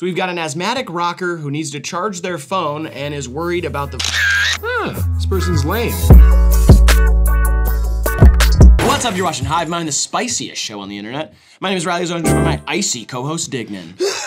So we've got an asthmatic rocker who needs to charge their phone and is worried about the. Huh, this person's lame. What's up? You're watching Hive Mind, the spiciest show on the internet. My name is Riley joined my icy co-host Dignan.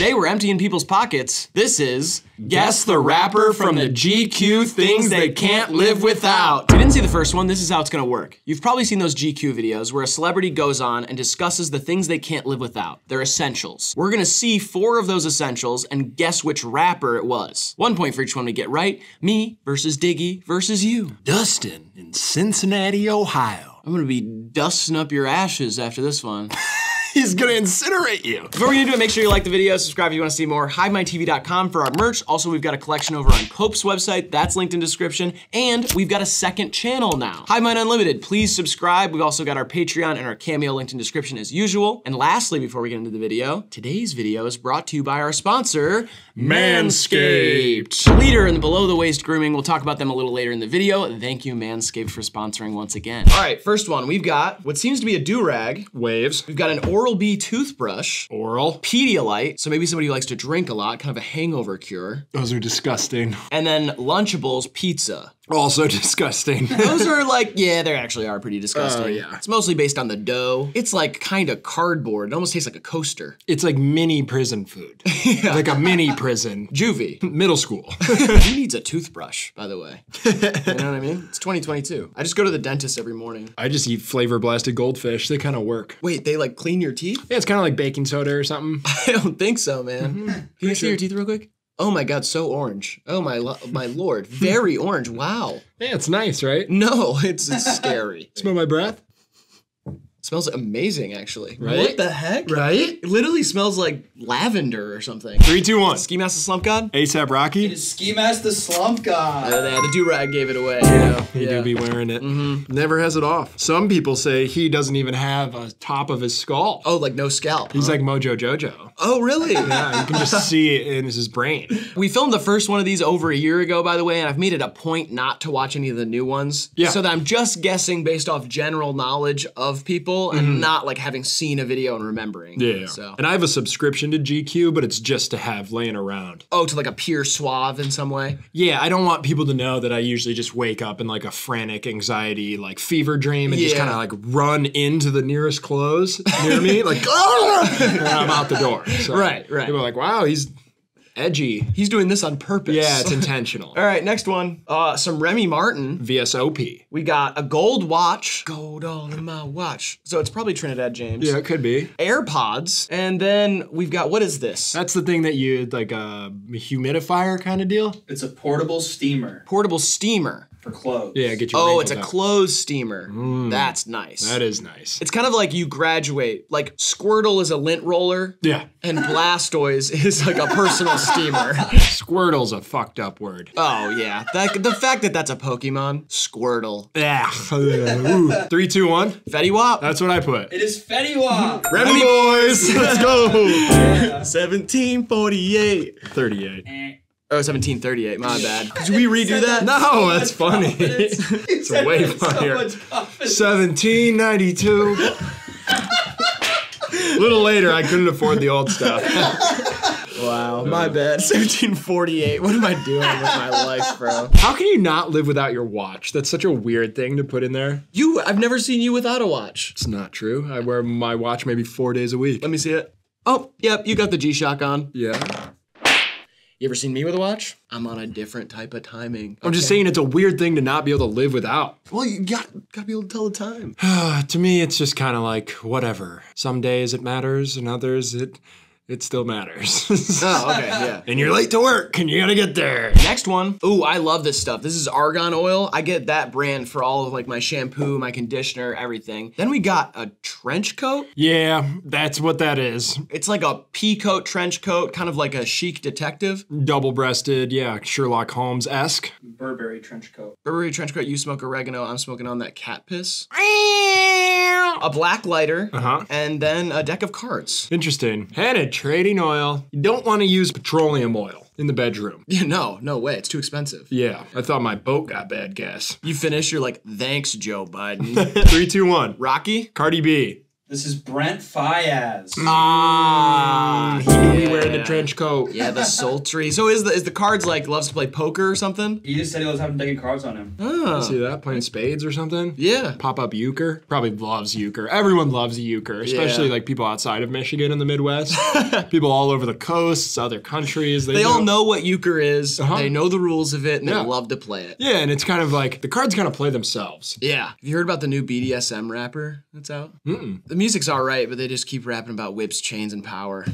Today we're emptying people's pockets. This is Guess the Rapper from the GQ Things They Can't Live Without. If you didn't see the first one, this is how it's gonna work. You've probably seen those GQ videos where a celebrity goes on and discusses the things they can't live without. Their essentials. We're gonna see four of those essentials and guess which rapper it was. One point for each one we get right. Me versus Diggy versus you. Dustin in Cincinnati, Ohio. I'm gonna be dusting up your ashes after this one. He's gonna incinerate you. Before we get into it, make sure you like the video, subscribe if you want to see more, HiveMindTV.com for our merch. Also, we've got a collection over on Cope's website, that's linked in description, and we've got a second channel now, Mind Unlimited. Please subscribe. We've also got our Patreon and our Cameo linked in description as usual. And lastly, before we get into the video, today's video is brought to you by our sponsor, Manscaped. Leader in the below the waist grooming. We'll talk about them a little later in the video. Thank you, Manscaped, for sponsoring once again. All right, first one, we've got what seems to be a do-rag. Waves. We've got an Oral-B toothbrush. Oral. Pedialyte, so maybe somebody who likes to drink a lot, kind of a hangover cure. Those are disgusting. And then Lunchables pizza. Also disgusting. Those are like, yeah, they actually are pretty disgusting. Oh, yeah. It's mostly based on the dough. It's like kind of cardboard. It almost tastes like a coaster. it's like mini prison food. Like a mini prison. Juvie. Middle school. Who needs a toothbrush, by the way? You know what I mean? It's 2022. I just go to the dentist every morning. I just eat flavor blasted goldfish. They kind of work. Wait, they like clean your teeth? Yeah, it's kind of like baking soda or something. I don't think so, man. Mm-hmm. Can you see your teeth real quick? Oh my god, so orange. Oh my lo- my lord, very orange. Wow. Yeah, it's nice, right? No, it's, it's scary. Smell my breath? Smells amazing, actually. Right? What the heck? Right? It literally smells like lavender or something. Three, two, one. Ski Mask the Slump God? ASAP Rocky. Ski Mask the Slump God. Uh, yeah, the do rag gave it away. Yeah, He do be wearing it. Never has it off. Some people say he doesn't even have a top of his skull. Oh, like no scalp. He's huh? like Mojo Jojo. oh, really? Yeah, you can just see it in his brain. We filmed the first one of these over a year ago, by the way, and I've made it a point not to watch any of the new ones. Yeah. So that I'm just guessing based off general knowledge of people and not like having seen a video and remembering. Mm-hmm. Yeah. So. And I have a subscription to GQ, but it's just to have laying around. Oh, to like a pure suave in some way. Yeah, I don't want people to know that I usually just wake up in like a frantic anxiety, like fever dream and just kind of like run into the nearest clothes near me, like, and I'm out the door. So Right, right. People are like, wow, he's edgy. He's doing this on purpose. Yeah, it's intentional. All right, next one. Uh, some Remy Martin. VSOP. We got a gold watch. Gold all in my watch. So it's probably Trinidad James. Yeah, it could be. AirPods. And then we've got, what is this? That's the thing that you, like a humidifier kind of deal? It's a portable steamer Portable steamer. For clothes. Yeah, get your Oh, it's a out. clothes steamer. Mm. That's nice. That is nice. it's kind of like you graduate. Like Squirtle is a lint roller. Yeah. And Blastoise is like a personal steamer. Squirtle's a fucked up word. Oh yeah, that, the fact that that's a Pokemon, Squirtle, Yeah. Three, two, one. Fetty Wap, That's what I put. It is Fetty Wap. Remy boys, let's go. 1748. 38. Oh, 1738. My bad. Did we redo that? No, that's funny. it's way funnier. 1792. A little later, I couldn't afford the old stuff. Wow, my bad. 1748. What am I doing with my life, bro? How can you not live without your watch? That's such a weird thing to put in there. You, I've never seen you without a watch. It's not true. I wear my watch maybe four days a week. Let me see it. Oh, yep, you got the G-Shock on. Yeah. You ever seen me with a watch? I'm on a different type of timing. I'm just saying it's a weird thing to not be able to live without. Well, you got gotta be able to tell the time. to me, it's just kind of like whatever. Some days it matters, and others it it still matters. Oh, okay, yeah. and you're late to work, and you gotta get there. Next one. Ooh, I love this stuff. This is argan oil. I get that brand for all of like my shampoo, my conditioner, everything. Then we got a trench coat. Yeah, that's what that is. It's like a pea coat trench coat, kind of like a chic detective. Double breasted, yeah, Sherlock Holmes esque. Burberry trench coat. Burberry trench coat. You smoke oregano. I'm smoking on that cat piss. A black lighter. Uh-huh. And then a deck of cards. Interesting. Penetrating oil. You don't want to use petroleum oil in the bedroom. Yeah, no, no way. It's too expensive. Yeah, I thought my boat got bad gas. You finish, you're like, thanks, Joe Biden. Three, two, one. Rocky? Cardi B. This is Brent Faiyaz. Ah, he knew he red trench coat. Yeah, the sultry. So is the is the cards like loves to play poker or something? He just said he was having decking cards on him. Oh. See that playing spades or something? Yeah. Pop up euchre. Probably loves euchre. Everyone loves euchre, especially Yeah. like people outside of Michigan in the Midwest. people all over the coasts, other countries. They all know what euchre is. Uh-huh. They know the rules of it and Yeah. they love to play it. Yeah, and it's kind of like the cards kind of play themselves. Yeah. Have you heard about the new BDSM rapper that's out? The music's all right, but they just keep rapping about whips, chains, and power.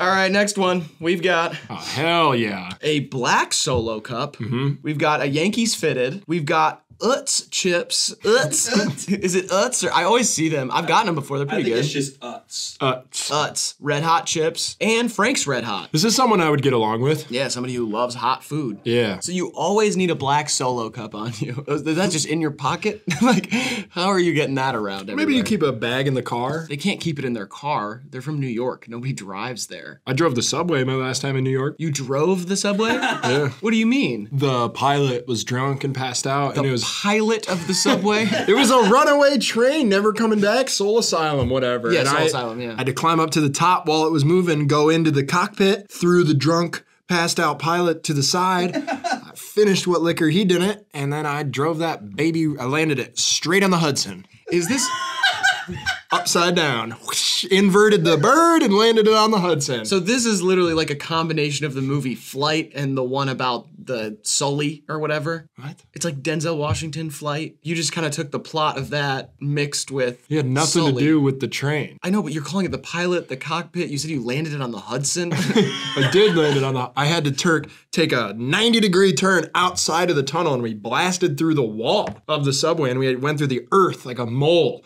all right, next one. We've got Oh hell yeah! a black solo cup. Mm-hmm. We've got a Yankees fitted. We've got Utz chips. Utz. Is it Utz or I always see them. I've gotten them before. They're I pretty think good. it's just Utz. Uh, Utz, Red Hot chips, and Frank's Red Hot. this is someone I would get along with. Yeah, somebody who loves hot food. Yeah. So you always need a black solo cup on you. Is that just in your pocket? like, how are you getting that around? Maybe you keep a bag in the car. They can't keep it in their car. They're from New York. Nobody drives there. I drove the subway my last time in New York. You drove the subway? Yeah. What do you mean? The pilot was drunk and passed out, and it was Pilot of the subway? it was a runaway train, never coming back. Soul Asylum, whatever. Yeah, And Soul I, Asylum, yeah. I had to climb up to the top while it was moving, go into the cockpit, through the drunk, passed out pilot to the side. I finished what liquor he didn't, and then I drove that baby. I landed it straight on the Hudson, Is this upside down, whoosh, inverted the bird, and landed it on the Hudson. so? This is literally like a combination of the movie Flight and the one about the Sully or whatever. what? It's like Denzel Washington Flight. You just kind of took the plot of that mixed with. He had nothing to do with the train. I know, but you're calling it the pilot, the cockpit. You said you landed it on the Hudson. I did land it on the. I had to Turk take a 90 degree turn outside of the tunnel, and we blasted through the wall of the subway, and we went through the earth like a mole.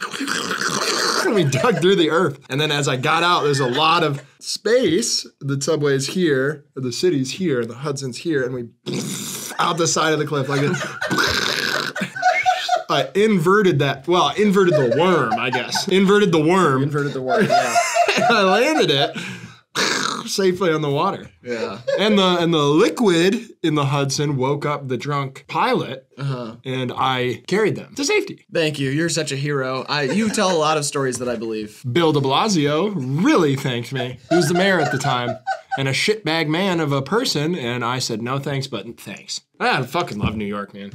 And we dug through the earth, and then as I got out, there's a lot of space. The subway's here, the city's here, the Hudson's here, and we out the side of the cliff like this. I inverted that. Well, inverted the worm, I guess. Inverted the worm. Inverted the worm. Yeah. I landed it safely on the water. Yeah. And the and the liquid in the Hudson woke up the drunk pilot, Uh-huh. and I carried them to safety. Thank you. You're such a hero. I you tell a lot of stories that I believe. Bill De Blasio really thanked me. He was the mayor at the time, and a shitbag man of a person. And I said no thanks, but thanks. I fucking love New York, man.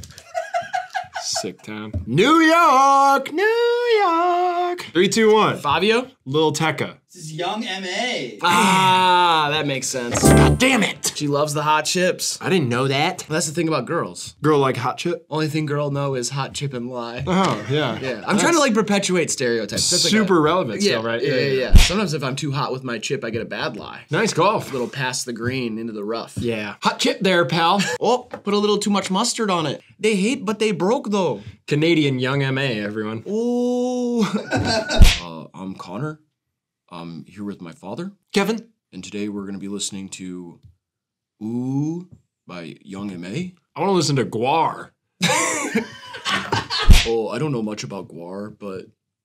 Sick town. New York, New York. Three, two, one. Fabio? Lil Tecca. This is young MA. Ah, that makes sense. God damn it! She loves the hot chips. I didn't know that. That's the thing about girls. Girl like hot chip. Only thing girl know is hot chip and lie. Oh yeah. Yeah, I'm trying to like perpetuate stereotypes. That's like super a- relevant yeah, still, right? Yeah, yeah, yeah. Sometimes if I'm too hot with my chip, I get a bad lie. Nice golf. little past the green into the rough. Yeah. Hot chip there, pal. Oh, put a little too much mustard on it. They hate, but they broke though. Canadian young MA, everyone. Oh. uh, I'm Connor. I'm here with my father, Kevin. and today we're gonna be listening to "Ooh" by Young M.A. I want to listen to Gwar. Oh, I don't know much about Gwar, but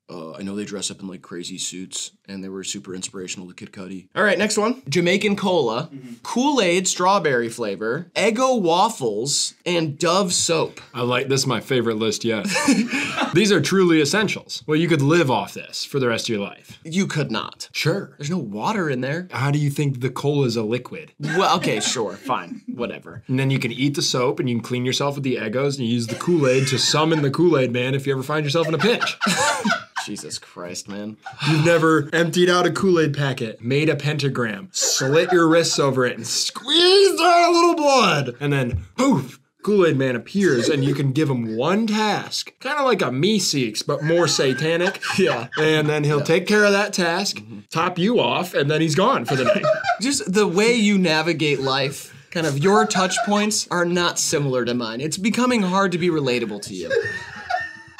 uh, I know they dress up in like crazy suits, and they were super inspirational to Kid Cudi. All right, next one: Jamaican cola, Kool Aid strawberry flavor, Eggo waffles, and Dove soap. I like this. Is my favorite list yet. These are truly essentials. Well, you could live off this for the rest of your life. You could not. Sure. There's no water in there. How do you think the cola is a liquid? Well, okay, sure, fine, whatever. And then you can eat the soap and you can clean yourself with the Eggos and you use the Kool Aid to summon the Kool Aid man if you ever find yourself in a pinch. Jesus Christ, man. You've never emptied out a Kool Aid packet, made a pentagram, slit your wrists over it, and squeezed out a little blood. And then, poof, Kool Aid Man appears, and you can give him one task. Kind of like a Meeseeks, but more satanic. Yeah. And then he'll take care of that task, mm-hmm. top you off, and then he's gone for the night. Just the way you navigate life, kind of your touch points are not similar to mine. It's becoming hard to be relatable to you.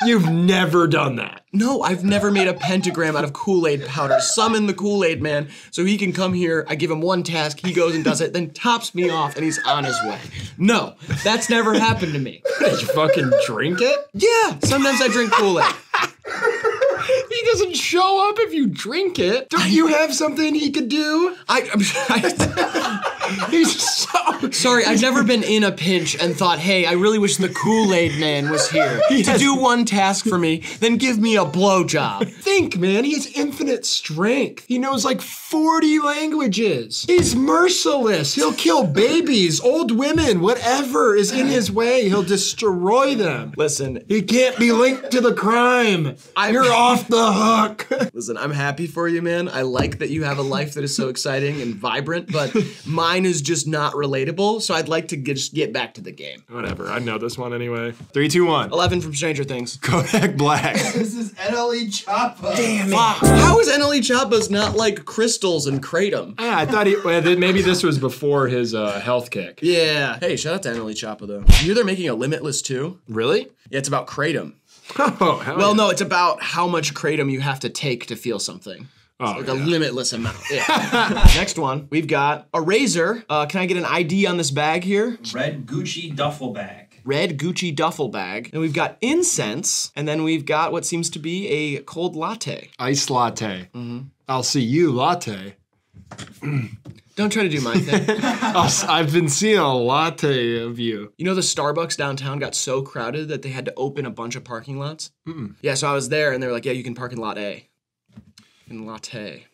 You've never done that. No, I've never made a pentagram out of Kool Aid powder. Summon the Kool Aid man so he can come here. I give him one task, he goes and does it, then tops me off, and he's on his way. No, that's never happened to me. Did you fucking drink it? Yeah, sometimes I drink Kool Aid. He doesn't show up if you drink it. Don't you have something he could do? I, I'm, I, He's so. Sorry, I've never been in a pinch and thought, hey, I really wish the Kool-Aid man was here to do one task for me, then give me a blowjob. Think, man, he has infinite strength. He knows like 40 languages. He's merciless. He'll kill babies, old women, whatever is in his way. He'll destroy them. Listen, He can't be linked to the crime. You're off the hook. listen, I'm happy for you, man. I like that you have a life that is so exciting and vibrant, but mine is just not relatable, so I'd like to get, just get back to the game. Whatever. I know this one anyway. Three, two, one. 11 from Stranger Things. Kodak Black. This is NLE Choppa. Damn it! How is NLE Choppa's not like crystals and kratom? Ah, I thought he. Well, maybe this was before his uh, health kick. Yeah. Hey, shout out to NLE Choppa though. You hear they're making a Limitless too? Really? Yeah, it's about kratom. Oh, hell Well, yeah. no, it's about how much kratom you have to take to feel something. Oh, Like a limitless amount. Yeah. Next one, we've got a razor. Uh, can I get an ID on this bag here? Red Gucci duffel bag. Red Gucci duffel bag. And we've got incense, and then we've got what seems to be a cold latte. Ice latte. Mm-hmm. I'll see you latte. Don't try to do my thing. I'll s- I've been seeing a latte of you. You know, the Starbucks downtown got so crowded that they had to open a bunch of parking lots? Yeah, so I was there, and they were like, yeah, you can park in lot A. In latte.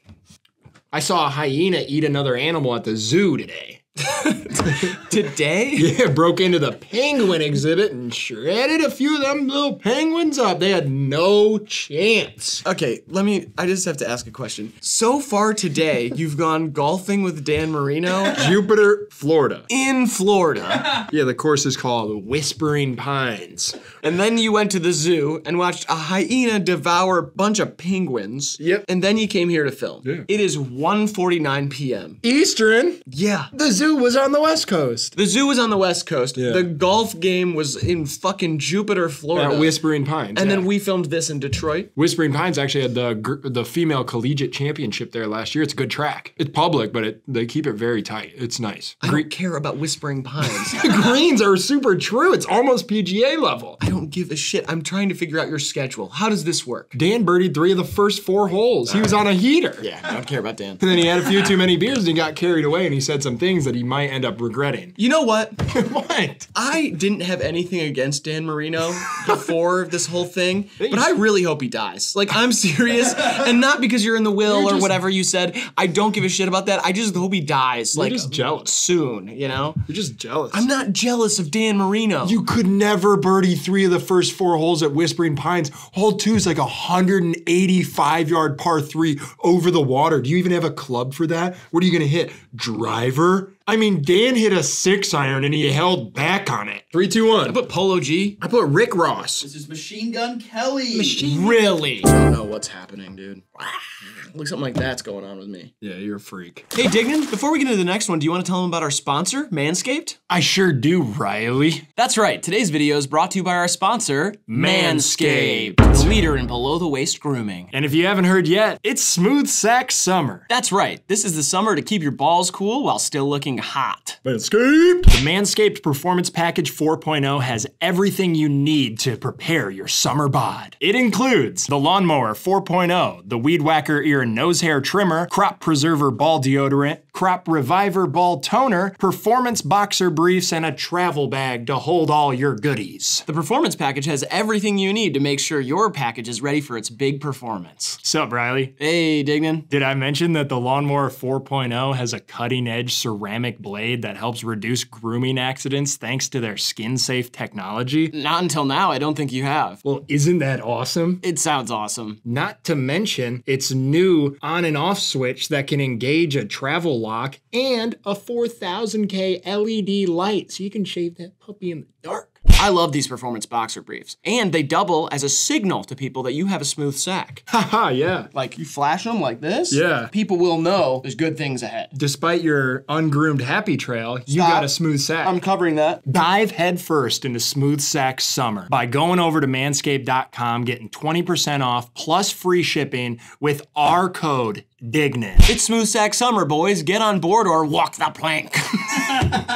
I saw a hyena eat another animal at the zoo today. Today? Yeah, broke into the penguin exhibit and shredded a few of them little penguins up. They had no chance. Okay, let me. I just have to ask a question. So far today, you've gone golfing with Dan Marino Jupiter, Florida. in Florida, Yeah, the course is called Whispering Pines. and then you went to the zoo and watched a hyena devour a bunch of penguins. Yep. And then you came here to film. Yeah. It is 1:49 p.m. Eastern. Yeah. The zoo was on the west coast. The zoo was on the west coast. Yeah. The golf game was in fucking Jupiter, Florida. At Whispering Pines. and yeah. then we filmed this in Detroit. Whispering Pines actually had the gr- the female collegiate championship there last year. It's a good track. It's public, but it, they keep it very tight. It's nice. I don't care about Whispering Pines. The greens are super true. It's almost PGA level. I don't give a shit. I'm trying to figure out your schedule. How does this work? Dan birdied three of the first four holes. He was on a heater. Yeah, I don't care about Dan. And then he had a few too many beers and he got carried away and he said some things that he might end up regretting. You know what? what? I didn't have anything against Dan Marino before this whole thing, but I really hope he dies. Like, I'm serious. and not because you're in the will You're or just- whatever you said. I don't give a shit about that. I just hope he dies. like, just jealous. Soon, you know? You're just jealous. I'm not jealous of Dan Marino. You could never birdie three of the first four holes at Whispering Pines. Hole two is like a 185 yard par three over the water. Do you even have a club for that? What are you gonna hit? Driver? I mean, Dan hit a six iron and he held back on it. Three, two, one. But Polo G? I put Rick Ross. This is Machine Gun Kelly. Machine Really? I don't know what's happening, dude. Looks something like that's going on with me. Yeah, you're a freak. Hey, Dignan, before we get into the next one, do you want to tell them about our sponsor, Manscaped? I sure do, Riley. That's right. Today's video is brought to you by our sponsor, Manscaped. the leader in below the waist grooming. And if you haven't heard yet, it's Smooth Sack Summer. That's right. This is the summer to keep your balls cool while still looking hot. Manscaped! The Manscaped Performance Package 4.0 has everything you need to prepare your summer bod. It includes the Lawnmower 4.0, the Weed Whacker Ear and Nose Hair Trimmer, Crop Preserver Ball Deodorant, Crop Reviver Ball Toner, Performance Boxer Briefs, and a travel bag to hold all your goodies. The performance package has everything you need to make sure your package is ready for its big performance. Sup, Riley? Hey, Dignan. Did I mention that the Lawnmower 4.0 has a cutting edge ceramic blade that helps reduce grooming accidents thanks to their skin safe technology? Not until now, I don't think you have. Well, isn't that awesome? It sounds awesome. Not to mention its new on and off switch that can engage a travel lock and a 4000K LED light so you can shave that puppy in the dark. I love these performance boxer briefs. And they double as a signal to people that you have a smooth sack. Haha, yeah. Like you flash them like this, Yeah. people will know there's good things ahead. Despite your ungroomed happy trail, you got a smooth sack. I'm covering that. Dive headfirst into Smooth Sack Summer by going over to manscaped.com, getting 20% off plus free shipping with our code DIGNAN. It's Smooth Sack Summer, boys. Get on board or walk the plank.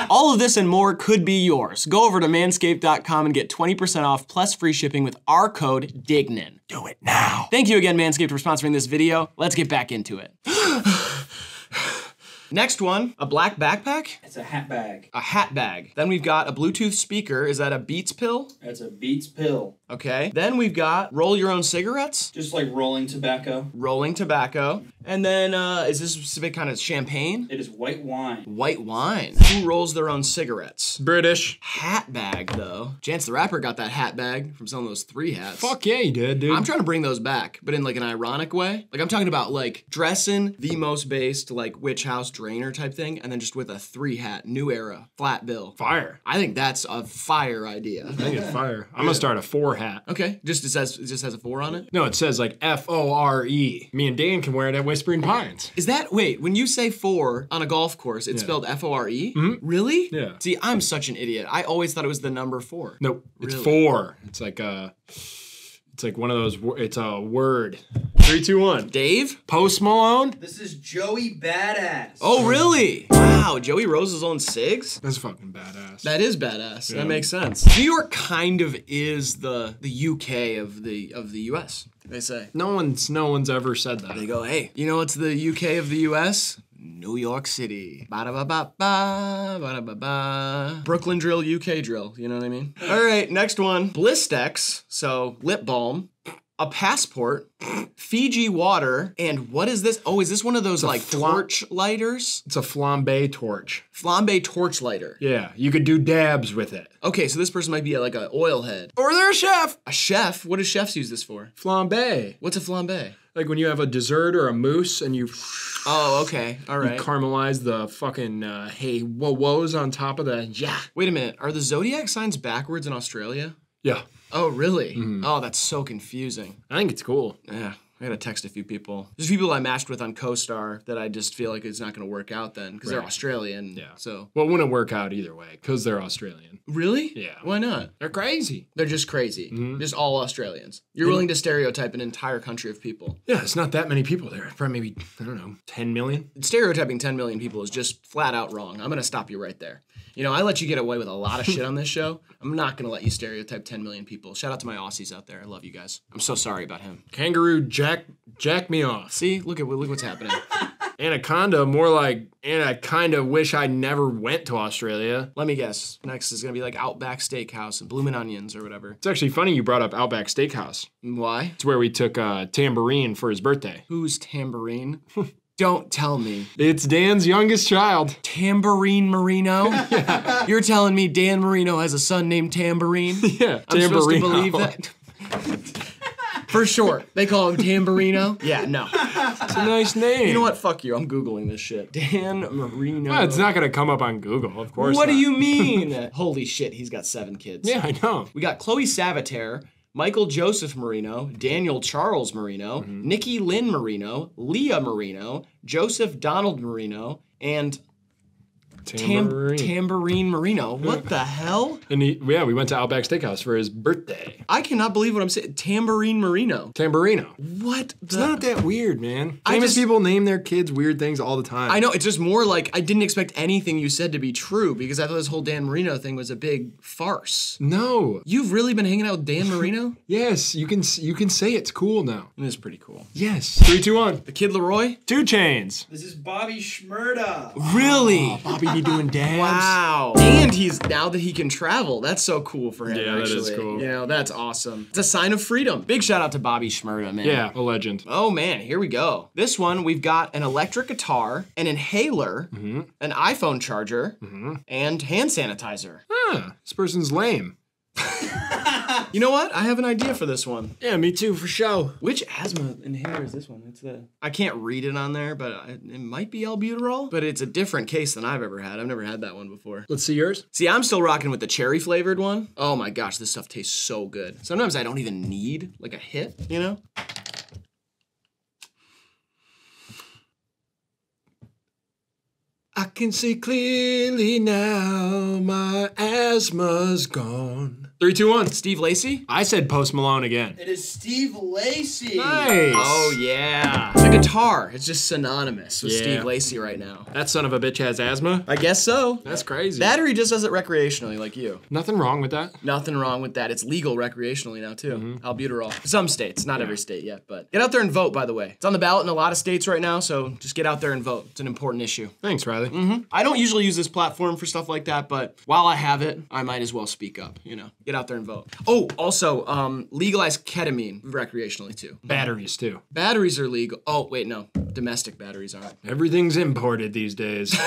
All of this and more could be yours. Go over to manscaped.com and get 20% off plus free shipping with our code DIGNAN. Do it now. Thank you again, Manscaped, for sponsoring this video. Let's get back into it. Next one, a black backpack, It's a hat bag. a hat bag. Then we've got a Bluetooth speaker. Is that a Beats pill? That's a Beats pill. Okay. Then we've got roll your own cigarettes, Just like rolling tobacco. rolling tobacco. And then uh, is this a specific kind of champagne? It is white wine. White wine. Who rolls their own cigarettes? British. Hat bag, though. Chance the Rapper got that hat bag from selling those three hats. Fuck yeah, he did, dude. I'm trying to bring those back, but in like an ironic way. Like I'm talking about like dressing the most based like witch house drainer type thing, and then just with a three hat, new era, flat bill. fire. I think that's a fire idea. I think it's fire. I'm gonna start a four hat. Okay, just it says it just has a four on it. No, it says like F O R E. Me and Dan can wear it at Whispering Pines. Is that wait? When you say four on a golf course, it's spelled F O R E. Mm-hmm. Really? Yeah. See, I'm such an idiot. I always thought it was the number four. Nope, it's four. It's like a, it's like one of those. It's a word. Three, two, one. Dave? Post Malone. This is Joey Badass. Oh, really? Wow, Joey Rose his own cigs. That's fucking badass. That is badass. Yeah. That makes sense. New York kind of is the the UK of the of the US. They say. no one's no one's ever said that. They go, hey, you know what's the UK of the US? New York City. Ba da ba ba ba ba da ba ba. Brooklyn drill, UK drill. You know what I mean? All right, next one. Blistex. So lip balm. A passport, Fiji water, and what is this? Oh, is this one of those like torch lighters? It's a flambe torch. Flambe torch lighter. Yeah, you could do dabs with it. Okay, so this person might be uh, like an oil head. Or they're a chef. A chef? What do chefs use this for? Flambe. What's a flambe? Like when you have a dessert or a mousse and you Oh, okay. All right. caramelize the fucking uh, hey whoa whoas on top of the yeah. Wait a minute. Are the zodiac signs backwards in Australia? Yeah, Oh, really? Mm-hmm. Oh, that's so confusing. I think it's cool. Yeah. I gotta text a few people. There's people I matched with on Co-Star that I just feel like it's not gonna work out then because they're Australian. Yeah. So Well, it wouldn't work out either way because they're Australian. really? Yeah. Why not? They're crazy. They're just crazy. Mm-hmm. Just all Australians. You're willing to stereotype an entire country of people. Yeah, it's not that many people there. Probably maybe I don't know, ten million. stereotyping 10 million people is just flat out wrong. I'm going to stop you right there. You know, I let you get away with a lot of shit on this show. I'm not going to let you stereotype 10 million people. Shout out to my Aussies out there. I love you guys. I'm so sorry about him. Kangaroo jack jack me off. See, look at look what's happening. Anaconda, more like and I kind of wish I never went to Australia. Let me guess. Next is going to be like Outback Steakhouse and Bloomin' Onions or whatever. It's actually funny you brought up Outback Steakhouse. Why? It's where we took uh, Tambourine for his birthday. Who's Tambourine? Don't tell me. It's Dan's youngest child. Tambourine Marino? yeah. You're telling me Dan Marino has a son named Tambourine? Yeah, I'm supposed to believe that? For sure. They call him Tamburino? Yeah, no. It's a nice name. You know what? Fuck you. I'm Googling this shit. Dan Marino. Well, it's not gonna come up on Google, of course. what do you mean? Holy shit, he's got seven kids. Yeah, I know. We got Chloe Savitaire, Michael Joseph Marino, Daniel Charles Marino, Mm-hmm. Nikki Lynn Marino, Leah Marino, Joseph Donald Marino, and Tam- Tambourine. Tambourine Marino. What the hell? and he, yeah, we went to Outback Steakhouse for his birthday. I cannot believe what I'm saying. Tambourine Marino. Tamburino. What It's not that weird, man. I Famous just- people name their kids weird things all the time. I know it's just more like I didn't expect anything you said to be true because I thought this whole Dan Marino thing was a big farce. No. You've really been hanging out with Dan Marino? Yes, you can s- you can say it's cool now. It is pretty cool. Yes. Three, two, one. The Kid LAROI? 2 Chainz. This is Bobby Shmurda. Really? Oh, Bobby be doing dabs. Wow. And he's now that he can travel. That's so cool for him. Yeah, that actually. is cool. You know, that's awesome. It's a sign of freedom. Big shout out to Bobby Shmurda, man. Yeah, a legend. Oh man, here we go. This one we've got an electric guitar, an inhaler, Mm-hmm. an iPhone charger, and hand sanitizer. Ah, this person's lame. You know what? I have an idea for this one. Yeah, me too, for show. Which asthma inhaler is this one? It's the I can't read it on there, but I- it might be albuterol. But it's a different case than I've ever had. I've never had that one before. Let's see yours. See, I'm still rocking with the cherry flavored one. Oh my gosh, this stuff tastes so good. Sometimes I don't even need like a hit, you know? I can see clearly now my asthma's gone. Three, two, one. Steve Lacy? I said Post Malone again. It is Steve Lacy. Nice. Oh yeah. The guitar. It's just synonymous with Yeah. Steve Lacy right now. That son of a bitch has asthma. I guess so. That's crazy. That or he just does it recreationally like you. Nothing wrong with that. Nothing wrong with that. It's legal recreationally now too. Mm-hmm. Albuterol. Some states, not every state yet, but get out there and vote. By the way, it's on the ballot in a lot of states right now, so just get out there and vote. It's an important issue. Thanks, Riley. Mhm. I don't usually use this platform for stuff like that, but while I have it, I might as well speak up. You know, get out there and vote. Oh, also, um, legalize ketamine recreationally too. Batteries too. Batteries are legal. Oh wait, no, domestic batteries aren't. Everything's imported these days.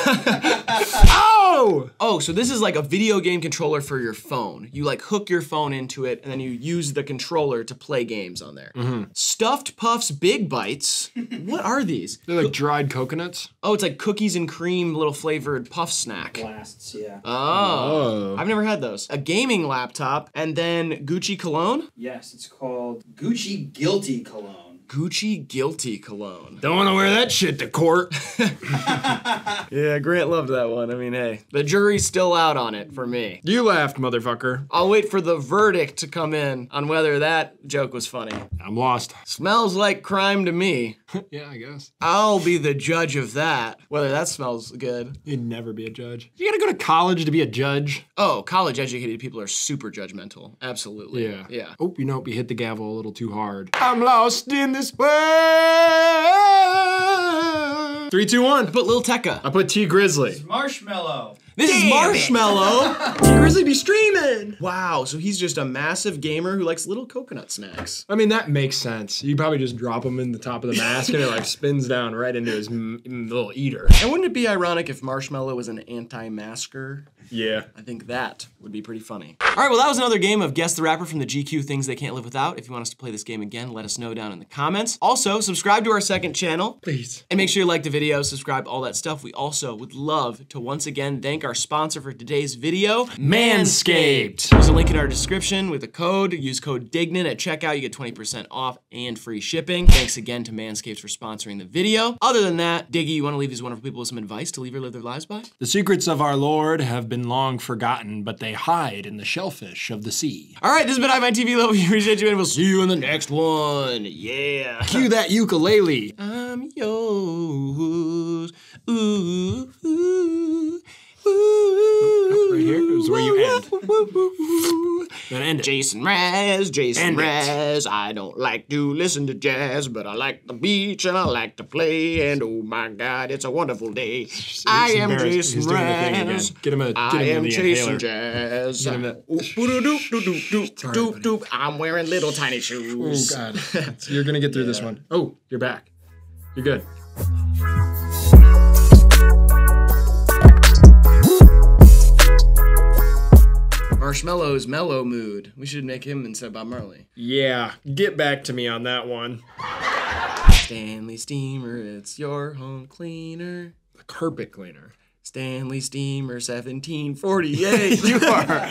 oh! Oh, so this is like a video game controller for your phone. You like hook your phone into it, and then you use the controller to play games on there. Stuffed Puffs Big Bites. what are these? They're like dried coconuts. Oh, it's like cookies and cream, little flavored puff snack. Blasts, yeah. Oh. Oh. I've never had those. A gaming laptop, and then Gucci cologne? yes, it's called Gucci Guilty Cologne. Gucci Guilty cologne. Don't want to wear that shit to court. Yeah, Grant loved that one. I mean, hey, the jury's still out on it for me. you laughed, motherfucker. I'll wait for the verdict to come in on whether that joke was funny. I'm lost. Smells like crime to me. yeah, I guess. I'll be the judge of that. Whether that smells good. You'd never be a judge. You gotta go to college to be a judge. Oh, college educated people are super judgmental. Absolutely. Yeah. Yeah. Oh, you know, we hit the gavel a little too hard. I'm lost in this world. Three, two, one. But Lil Tecca. I put Tee Grizzley. Marshmello. This is Marshmello. Tee Grizzley be streaming. wow, so he's just a massive gamer who likes little coconut snacks. I mean, that makes sense. You probably just drop him in the top of the mask and it like spins down right into his m- m- little eater. And wouldn't it be ironic if Marshmello was an anti-masker? Yeah. I think that would be pretty funny. All right, well, that was another game of Guess the Rapper from the GQ Things They Can't Live Without. If you want us to play this game again, let us know down in the comments. Also, subscribe to our second channel. Please. And make sure you like the video, subscribe, all that stuff. We also would love to once again thank our sponsor for today's video, Manscaped. There's a link in our description with a code. Use code DIGNAN at checkout. You get 20% off and free shipping. Thanks again to Manscaped for sponsoring the video. Other than that, Diggy, you want to leave these wonderful people with some advice to leave or live their lives by? The secrets of our Lord have been long forgotten, but they hide in the shellfish of the sea. All right, this has been I My TV Love. We appreciate you, and we'll see you in the next one. Yeah. Cue that ukulele. I'm yours. Ooh, ooh, ooh. Here is where you end. Then end it. Jason Mraz, Jason End it. I don't like to listen to jazz, but I like the beach and I like to play. And oh my God, it's a wonderful day. I am. Jason He's doing the thing again. Raz. Get him a- get I him am the chasing inhaler. jazz. Get him. I'm wearing little tiny oh, shoes. Oh. God, you're gonna get through this one. Oh, you're back. You're good. Marshmello's mellow mood. We should make him instead of Bob Marley. Yeah, get back to me on that one. Stanley Steamer, it's your home cleaner. The carpet cleaner. Stanley Steamer 1748. you are.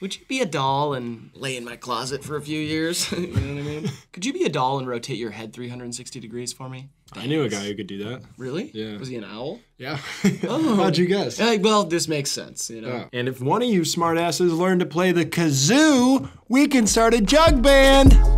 Would you be a doll and lay in my closet for a few years? you know what I mean? Could you be a doll and rotate your head 360 degrees for me? I knew a guy who could do that. Really? Yeah. Was he an owl? Yeah. oh. How'd you guess? Uh, well, this makes sense, you know. Yeah. And if one of you smartasses learn to play the kazoo, we can start a jug band.